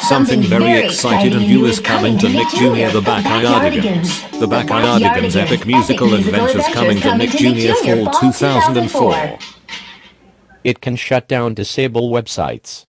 Something very excited and you is coming to Nick Jr. The Backyardigans. The Backyardigans epic musical adventures coming to Nick Jr. Fall 2004. It can shut down disable websites.